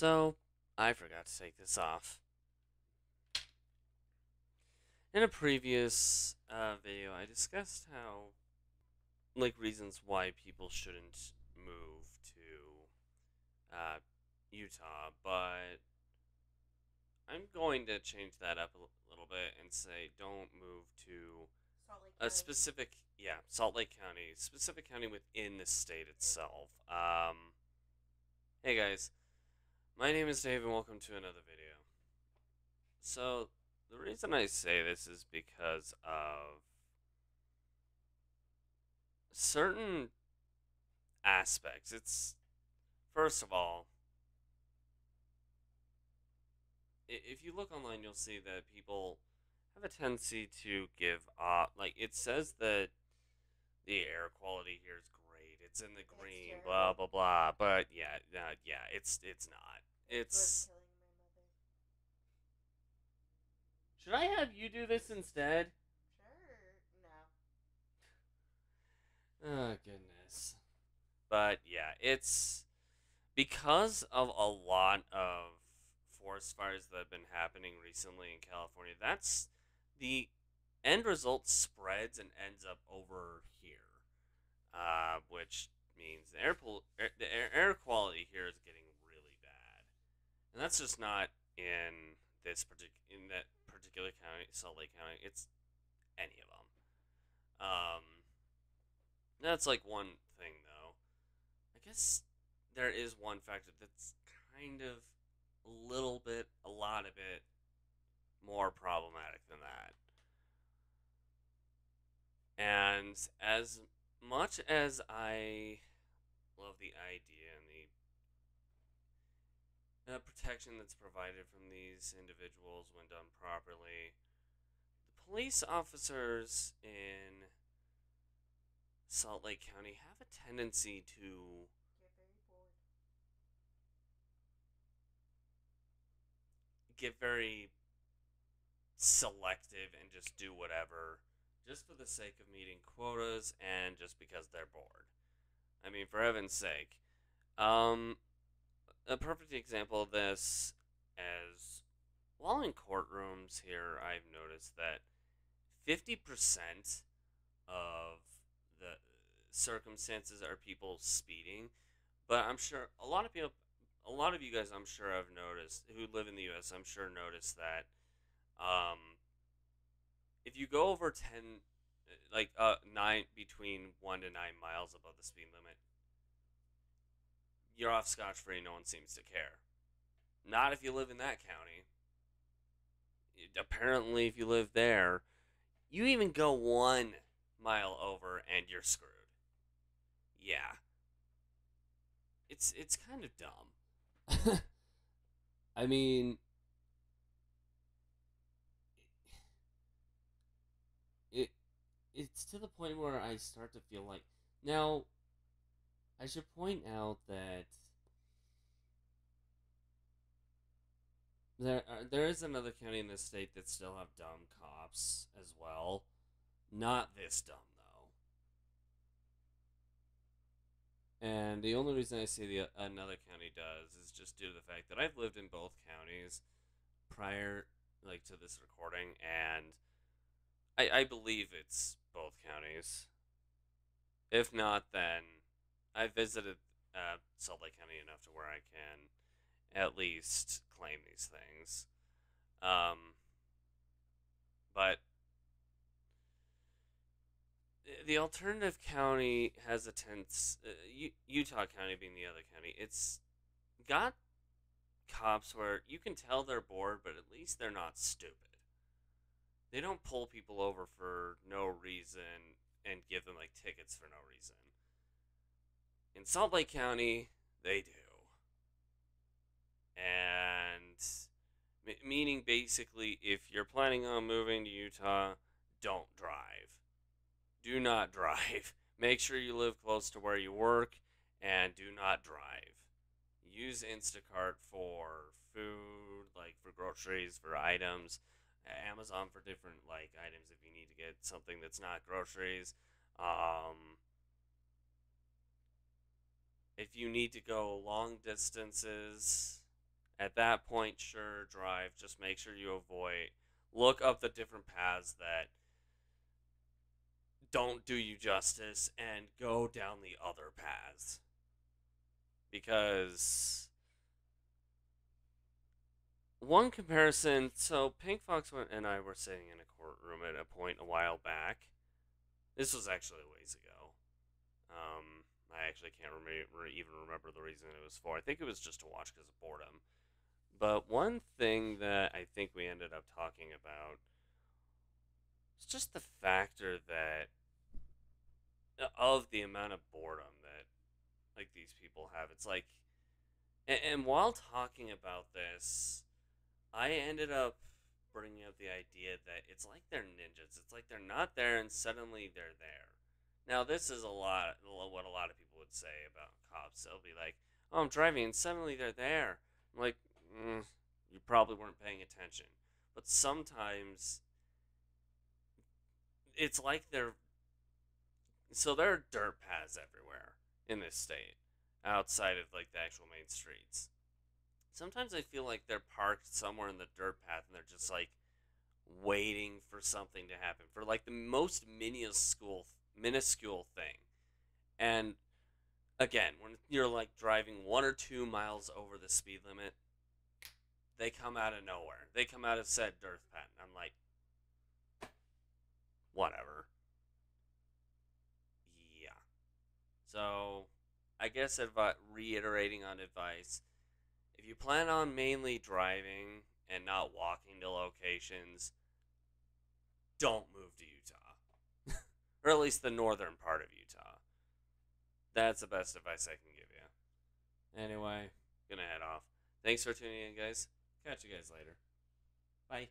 So, I forgot to take this off. In a previous uh, video, I discussed how, like, reasons why people shouldn't move to uh, Utah, but I'm going to change that up a little bit and say don't move to a specific, yeah, Salt Lake County, specific county within the state itself. Um, hey guys, my name is Dave and welcome to another video. So, the reason I say this is because of certain aspects. It's, first of all, if you look online, you'll see that people have a tendency to give up. Like it says that the air quality here is great. It's in the green, blah blah blah. But yeah, uh, yeah, it's it's not. It's It's. killing my mother. Should I have you do this instead? Sure. No. Oh goodness. But yeah, it's because of a lot of forest fires that have been happening recently in California. That's the end result spreads and ends up over here, uh, which means the air, pol- air the air, air quality here is getting and that's just not in this particular in that particular county, Salt Lake County. It's any of them. Um, that's like one thing, though. I guess there is one factor that's kind of a little bit, a lot of it, more problematic than that. And as much as I love the idea uh, protection that's provided from these individuals when done properly, the police officers in Salt Lake County have a tendency to Get very bored. get very selective and just do whatever just for the sake of meeting quotas and just because they're bored. I mean, for heaven's sake. Um, a perfect example of this as while in courtrooms here, I've noticed that 50% of the circumstances are people speeding, but I'm sure a lot of people a lot of you guys I'm sure have noticed who live in the US, I'm sure noticed that um if you go over 10 like uh 9 between 1 to 9 miles above the speed limit, you're off scotch free, no one seems to care. Not if you live in that county. Apparently if you live there, you even go 1 mile over and you're screwed. Yeah. It's it's kind of dumb. I mean, it it's to the point where I start to feel like now. I should point out that there are, there is another county in this state that still have dumb cops as well. Not this dumb though. And the only reason I say the uh, another county does is just due to the fact that I've lived in both counties prior, like to this recording, and I I believe it's both counties. If not, then I visited uh, Salt Lake County enough to where I can at least claim these things. Um, but the- alternative county has a tense uh, U- Utah County being the other county. It's got cops where you can tell they're bored, but at least they're not stupid. They don't pull people over for no reason and give them like tickets for no reason. In Salt Lake County, they do. And meaning basically if you're planning on moving to Utah, don't drive do not drive. Make sure you live close to where you work and do not drive. Use Instacart for food, like for groceries, for items, Amazon for different like items if you need to get something that's not groceries. Um, if you need to go long distances, At that point, sure, drive. Just make sure you avoid. Look up the different paths that don't do you justice and go down the other paths. Because one comparison so Pink Fox and I were sitting in a courtroom at a point a while back. This was actually a ways ago. Um, I actually can't even remember the reason it was for. I think it was just to watch because of boredom. But one thing that I think we ended up talking about is just the factor that uh, of the amount of boredom that like these people have. It's like, and, and while talking about this, I ended up bringing up the idea that it's like they're ninjas. It's like they're not there and suddenly they're there. Now, this is a lot what a lot of people would say about cops. They'll be like, "Oh, I'm driving and suddenly they're there." I'm like, mm, "You probably weren't paying attention." But sometimes it's like they're so there are dirt paths everywhere in this state outside of like the actual main streets sometimes i feel like they're parked somewhere in the dirt path and they're just like waiting for something to happen for like the most minuscule minuscule thing and again when you're like driving one or two miles over the speed limit they come out of nowhere they come out of said dirt path i'm like whatever yeah. So, I guess advi- reiterating on advice, if you plan on mainly driving and not walking to locations, don't move to Utah. Or at least the northern part of Utah. That's the best advice I can give you. Anyway, gonna head off. Thanks for tuning in, guys. Catch you guys later. Bye.